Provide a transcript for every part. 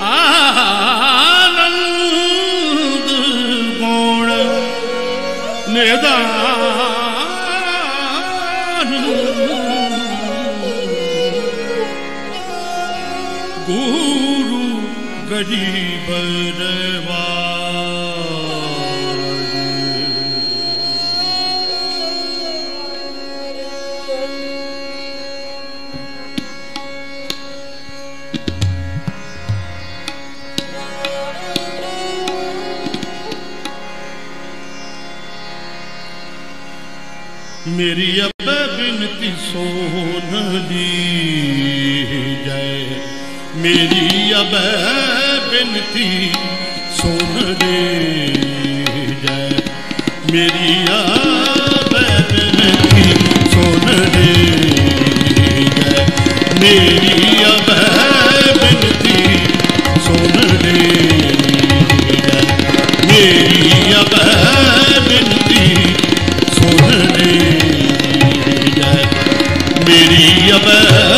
ਆਨੰਦ ਗੁਣ ਨਿਦਾਨ। ਗੁਰੂ ਗਰੀਬ ਰਵਾ ਮੇਰੀ ਅੱਬੇ ਬਿਨਤੀ ਸੋਨ ਦੀ ਜੈ। ਮੇਰੀ ਅੱਬੇ ਬਿਨਤੀ ਸੋਨ ਦੇ ਜੈ। ਮੇਰੀ ਅੱਬੇ ਬਿਨਤੀ ਸੋਨ ਦੇ ਜੈ। ਮੇਰੀ Baba.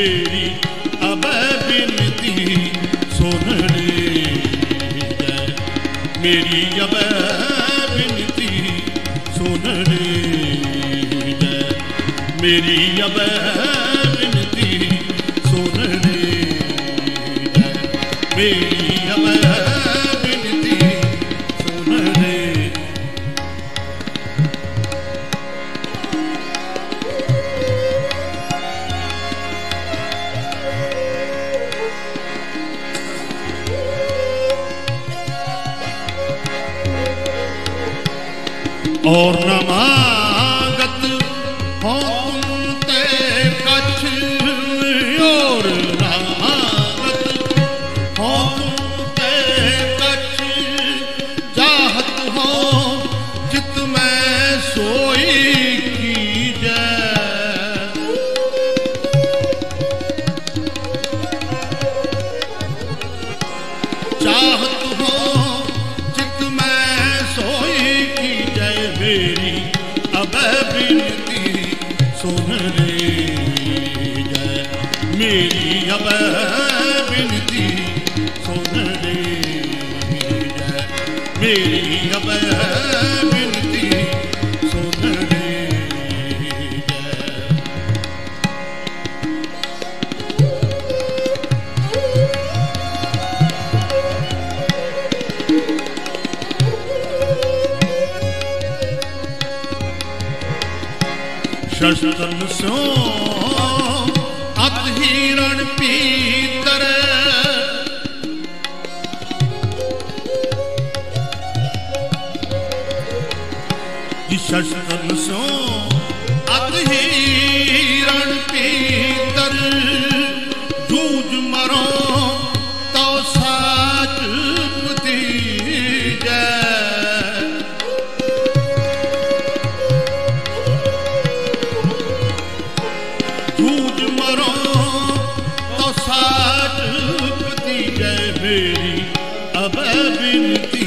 ਮੇਰੀ ਅਬੈ ਬਿਨਤੀ ਸੋਹਣੇ ਜੈ ਮੇਰੀ ਅਬੈ ਬਿਨਤੀ ਸੋਹਣੇ ਜੈ ਮੇਰੀ ਅਬੈ ornamar. ਤੇਰੀ ਅਬੈ ਬਿਨਤੀ ਸੋਧਣ ਸ਼ਸ਼ਤਨ ਸੋ ਅਤ ਹੀ ਰਣ ਪੀ ਸ਼ਸਤਨ ਸੋ ਅਤ ਹੀ ਰਣ ਪੀਤਰ ਜੂਝ ਮਰੋ ਤੋ ਸਾਚ ਪਤੀਜੈ ਜੂਝ ਮਰੋ ਤੋ ਸਾਚ ਪਤੀਜੈ ਮੇਰੀ ਅਬੈ ਬਿਨਤੀ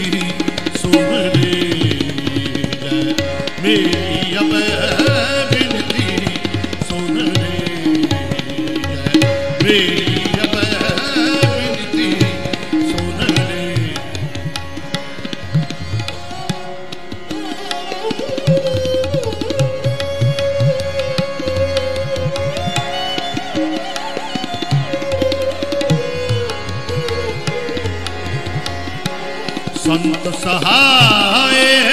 ਸੰਤ ਸਹਾਏ